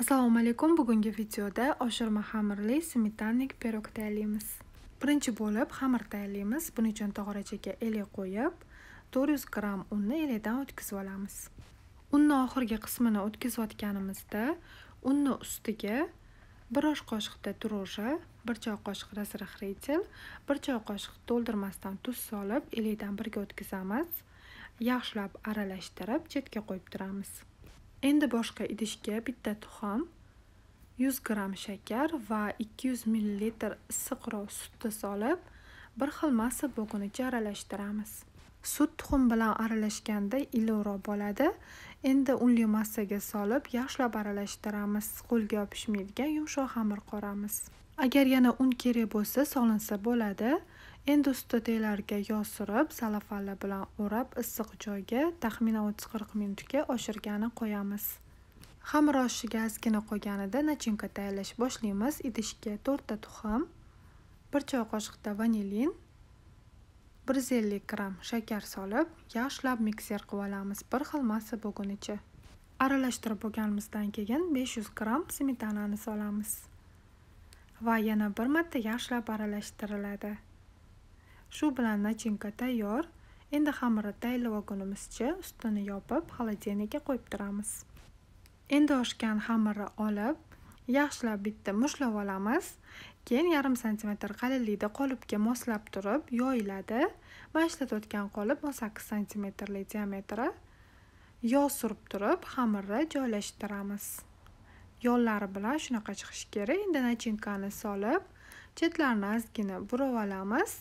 assalomu alaykum. Bugungi videoda oshirma xamirli smetannik pirog tayyorlaymiz. Birinchi bo'lib xamir tayyorlaymiz. Buning uchun tog'orachaga elak qo'yib 400 gramm unni elakdan o'tkazib olamiz. Unni oxirgi qismini o'tkazayotganimizda unni ustiga bir osh qoshiqda dro'ji bir choy qoshiq razrahritel bir choy qoshiq to'ldirmasdan tuz solib elakdan birga o'tkazamiz. Yaxshilab aralashtirib chetga qo'yib turamiz. Endi boshqa idishga bitta tuxum 100 gramm shakar va 200 millilitr issiqroq sutni solib bir xil massa bo'lgunicha aralashtiramiz sut tuxum bilan aralashganda iliqroq bo'ladi. Endi unli massaga solib yaxshilab aralashtiramiz. Qo'lga yopishmaydigan yumshoq xamir qoramiz. Agar yana un kerak bo'lsa solinsa bo'ladi. Endi ustidagilariga yog' surib salafanlar bilan o'rab issiq joyga taxminan 30-40 minutga oshirgani qo'yamiz. Xamir oshishiga ozgina qolganida nachinka tayyorlash boshlaymiz. Idishga 4 ta tuxum 1 choy qoshiqda vanilin 150 gramm shakar solib yaxshilab mikser qilib olamiz. Bir xil massa bo'lgunicha aralashtirib bo'lganimizdan keyin 500 gramm smetanani solamiz. Va yana bir marta yaxshilab aralashtiriladi. Shu bilan nachinka tayyor. Endi xamirni tayyorlagunimizcha ustini yopib xolodilnikka qo'yib turamiz. Endi oshgan xamirni olib yaxshilab bitta mushlab olamiz. Keyin yarim santimetr qalinlikda qolipga moslab turib yoyiladi man ishlatayotgan qolip 18 santimetrlik diametri yog' surib turib xamirni joylashtiramiz. Yollari bilan shunaqa chiqishi kerak. Endi nachinkani solib chetlarini ozgina burab olamiz.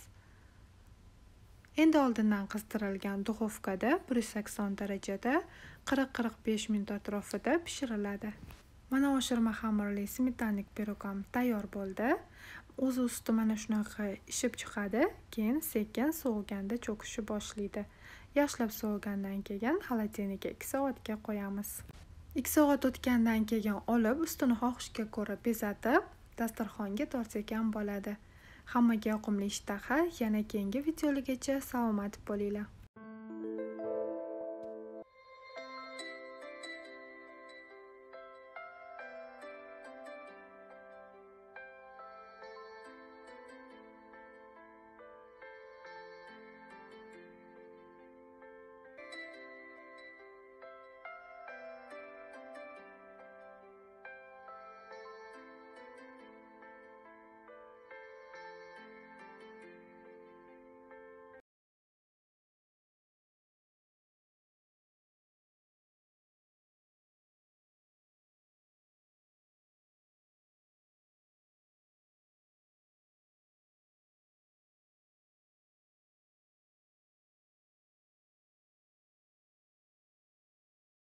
Endi oldindan qizdirilgan duxovkada 180 darajada 40-45 minut atrofida pishiriladi. Mana oshirma xamirli smetannik pirogam tayyor bo'ldi. O'zi usti mana shunaqa ishib chiqadi keyin sekin sovuganda cho'kishni boshlaydi. Yaxshilab sovigandan keyin xolodilnikka 2 soatga qo'yamiz. 2 soat o'tgandan keyin olib ustini xohishga ko'ra bezatib dasturxonga tortsak ham bo'ladi. Hammaga yoqimli ishtaha. Yana keyingi videolargacha salomat bo'linglar.